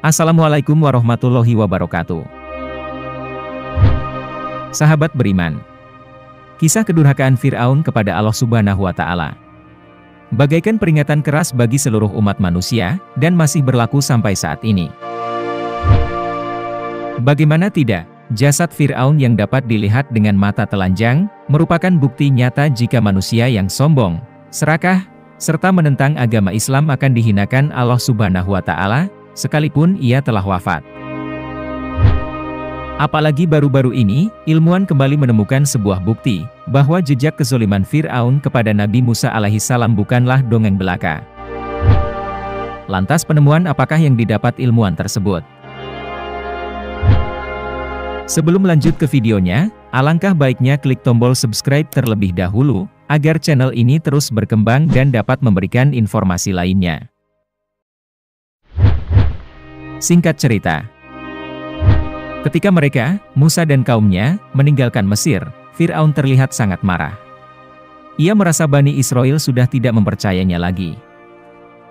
Assalamualaikum warahmatullahi wabarakatuh. Sahabat beriman, kisah kedurhakaan Fir'aun kepada Allah Subhanahu wa Ta'ala bagaikan peringatan keras bagi seluruh umat manusia dan masih berlaku sampai saat ini. Bagaimana tidak, jasad Fir'aun yang dapat dilihat dengan mata telanjang merupakan bukti nyata jika manusia yang sombong, serakah, serta menentang agama Islam akan dihinakan Allah Subhanahu wa Ta'ala, sekalipun ia telah wafat. Apalagi baru-baru ini, ilmuwan kembali menemukan sebuah bukti, bahwa jejak kezoliman Fir'aun kepada Nabi Musa alaihissalam bukanlah dongeng belaka. Lantas penemuan apakah yang didapat ilmuwan tersebut? Sebelum lanjut ke videonya, alangkah baiknya klik tombol subscribe terlebih dahulu, agar channel ini terus berkembang dan dapat memberikan informasi lainnya. Singkat cerita, Ketika mereka, Musa dan kaumnya, meninggalkan Mesir, Fir'aun terlihat sangat marah. Ia merasa Bani Israel sudah tidak mempercayainya lagi.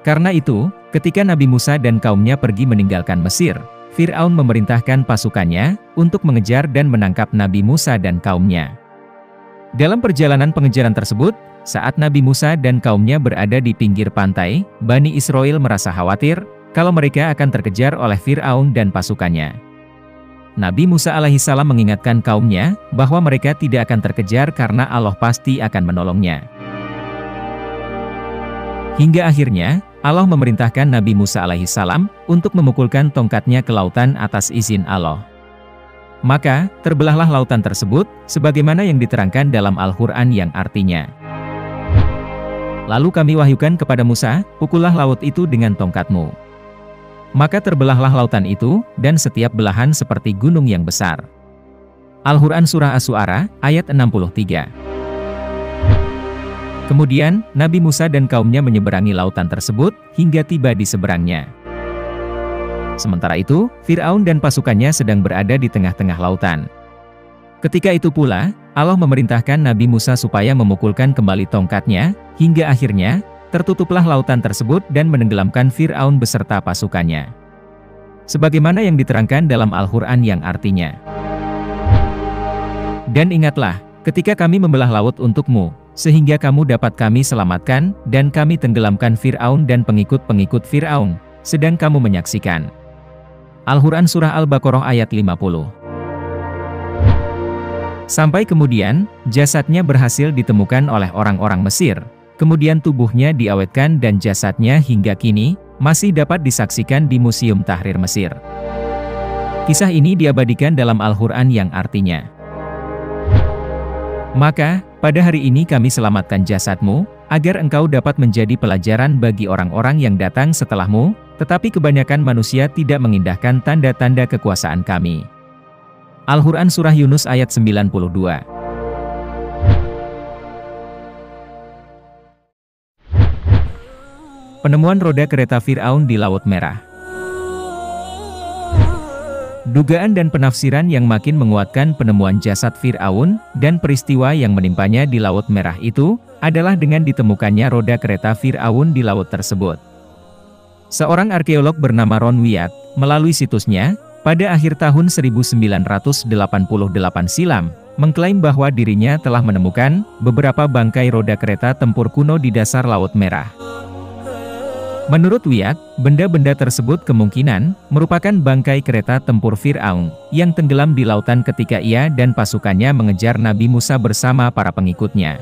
Karena itu, ketika Nabi Musa dan kaumnya pergi meninggalkan Mesir, Fir'aun memerintahkan pasukannya untuk mengejar dan menangkap Nabi Musa dan kaumnya. Dalam perjalanan pengejaran tersebut, saat Nabi Musa dan kaumnya berada di pinggir pantai, Bani Israel merasa khawatir kalau mereka akan terkejar oleh Fir'aun dan pasukannya. Nabi Musa alaihissalam mengingatkan kaumnya bahwa mereka tidak akan terkejar karena Allah pasti akan menolongnya. Hingga akhirnya, Allah memerintahkan Nabi Musa alaihissalam untuk memukulkan tongkatnya ke lautan atas izin Allah. Maka, terbelahlah lautan tersebut, sebagaimana yang diterangkan dalam Al-Quran yang artinya. Lalu kami wahyukan kepada Musa, pukullah laut itu dengan tongkatmu. Maka terbelahlah lautan itu, dan setiap belahan seperti gunung yang besar. Al-Quran Surah As-Su'ara, ayat 63 Kemudian, Nabi Musa dan kaumnya menyeberangi lautan tersebut, hingga tiba di seberangnya. Sementara itu, Fir'aun dan pasukannya sedang berada di tengah-tengah lautan. Ketika itu pula, Allah memerintahkan Nabi Musa supaya memukulkan kembali tongkatnya, hingga akhirnya, tertutuplah lautan tersebut dan menenggelamkan Fir'aun beserta pasukannya. Sebagaimana yang diterangkan dalam Al-Quran yang artinya. Dan ingatlah, ketika kami membelah laut untukmu, sehingga kamu dapat kami selamatkan, dan kami tenggelamkan Fir'aun dan pengikut-pengikut Fir'aun, sedang kamu menyaksikan. Al-Quran Surah Al-Baqarah ayat 50 Sampai kemudian, jasadnya berhasil ditemukan oleh orang-orang Mesir, Kemudian tubuhnya diawetkan dan jasadnya hingga kini, masih dapat disaksikan di Museum Tahrir Mesir. Kisah ini diabadikan dalam Al-Quran yang artinya, Maka, pada hari ini kami selamatkan jasadmu, agar engkau dapat menjadi pelajaran bagi orang-orang yang datang setelahmu, tetapi kebanyakan manusia tidak mengindahkan tanda-tanda kekuasaan kami. Al-Quran Surah Yunus ayat 92 Penemuan roda kereta Fir'aun di Laut Merah Dugaan dan penafsiran yang makin menguatkan penemuan jasad Fir'aun dan peristiwa yang menimpanya di Laut Merah itu adalah dengan ditemukannya roda kereta Fir'aun di laut tersebut. Seorang arkeolog bernama Ron Wyatt, melalui situsnya, pada akhir tahun 1988 silam, mengklaim bahwa dirinya telah menemukan beberapa bangkai roda kereta tempur kuno di dasar Laut Merah. Menurut Wiyat, benda-benda tersebut kemungkinan merupakan bangkai kereta tempur Fir'aun yang tenggelam di lautan ketika ia dan pasukannya mengejar Nabi Musa bersama para pengikutnya.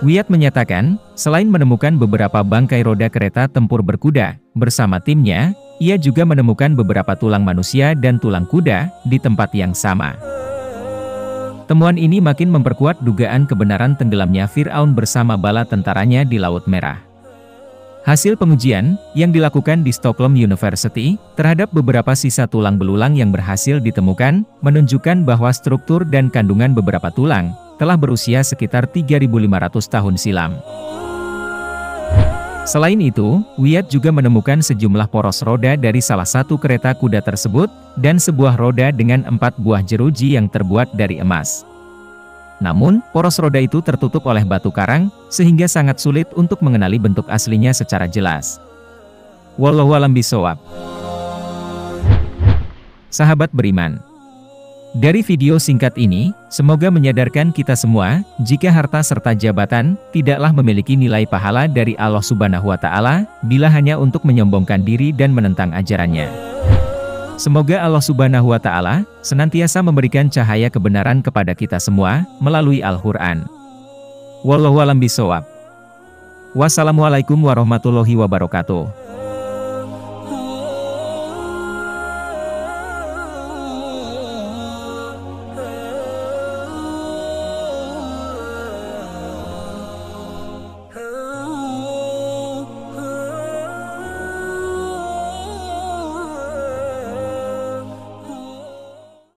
Wiyat menyatakan, selain menemukan beberapa bangkai roda kereta tempur berkuda, bersama timnya, ia juga menemukan beberapa tulang manusia dan tulang kuda di tempat yang sama. Temuan ini makin memperkuat dugaan kebenaran tenggelamnya Fir'aun bersama bala tentaranya di Laut Merah. Hasil pengujian, yang dilakukan di Stockholm University, terhadap beberapa sisa tulang belulang yang berhasil ditemukan, menunjukkan bahwa struktur dan kandungan beberapa tulang, telah berusia sekitar 3.500 tahun silam. Selain itu, Wiyat juga menemukan sejumlah poros roda dari salah satu kereta kuda tersebut, dan sebuah roda dengan empat buah jeruji yang terbuat dari emas. Namun, poros roda itu tertutup oleh batu karang, sehingga sangat sulit untuk mengenali bentuk aslinya secara jelas. Wallahualam bisawab. Sahabat beriman, dari video singkat ini, semoga menyadarkan kita semua, jika harta serta jabatan tidaklah memiliki nilai pahala dari Allah Subhanahu wa Ta'ala, bila hanya untuk menyombongkan diri dan menentang ajarannya. Semoga Allah Subhanahu wa Ta'ala senantiasa memberikan cahaya kebenaran kepada kita semua melalui Al-Quran. Wallahualam bisawab. Wassalamualaikum warahmatullahi wabarakatuh.